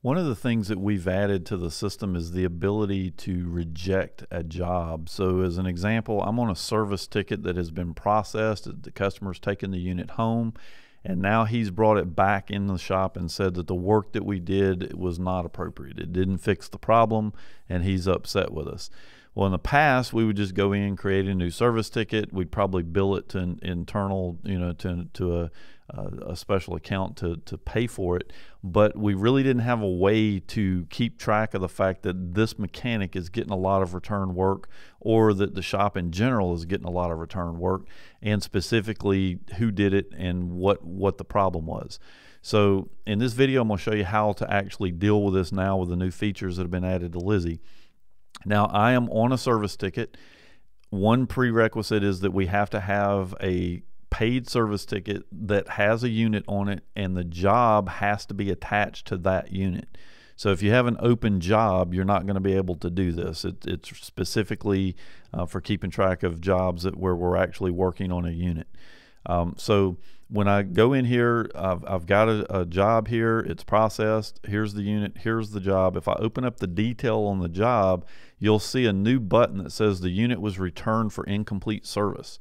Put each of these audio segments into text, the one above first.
One of the things that we've added to the system is the ability to reject a job. So, as an example, I'm on a service ticket that has been processed. The customer's taken the unit home, and now he's brought it back in the shop and said that the work that we did was not appropriate. It didn't fix the problem, and he's upset with us. Well, in the past, we would just go in, create a new service ticket. We'd probably bill it to an internal, you know, to, to a, a special account to, to pay for it. But we really didn't have a way to keep track of the fact that this mechanic is getting a lot of return work or that the shop in general is getting a lot of return work and specifically who did it and what, what the problem was. So in this video, I'm going to show you how to actually deal with this now with the new features that have been added to Lizzy. Now, I am on a service ticket. One prerequisite is that we have to have a paid service ticket that has a unit on it, and the job has to be attached to that unit. So if you have an open job, you're not going to be able to do this. It, it's specifically uh, for keeping track of jobs that where we're actually working on a unit. Um, so when I go in here, I've, I've got a, a, job here, it's processed, here's the unit, here's the job. If I open up the detail on the job, you'll see a new button that says the unit was returned for incomplete service.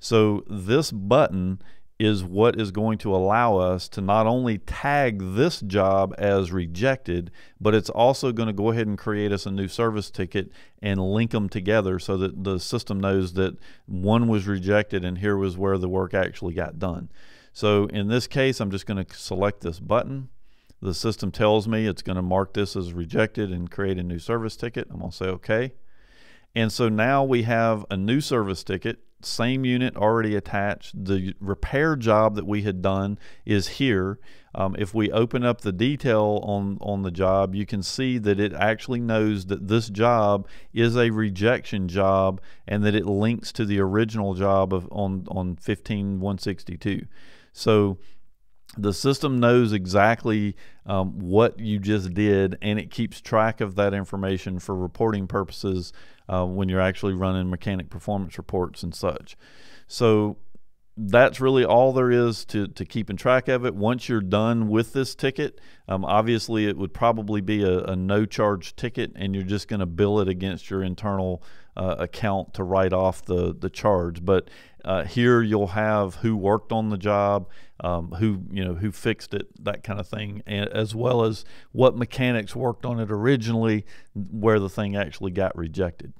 So this button is what is going to allow us to not only tag this job as rejected, but it's also going to go ahead and create us a new service ticket and link them together so that the system knows that one was rejected and here was where the work actually got done. So in this case, I'm just going to select this button. The system tells me it's going to mark this as rejected and create a new service ticket. I'm going to say OK. And so now we have a new service ticket same unit already attached. The repair job that we had done is here. Um, if we open up the detail on, on the job, you can see that it actually knows that this job is a rejection job and that it links to the original job of on, on 15162. So the system knows exactly um, what you just did and it keeps track of that information for reporting purposes uh, when you're actually running mechanic performance reports and such. So that's really all there is to, to keeping track of it. Once you're done with this ticket, um, obviously it would probably be a, a no charge ticket and you're just going to bill it against your internal uh, account to write off the, the charge. But uh, here you'll have who worked on the job, um, who you know who fixed it, that kind of thing, and as well as what mechanics worked on it originally, where the thing actually got rejected.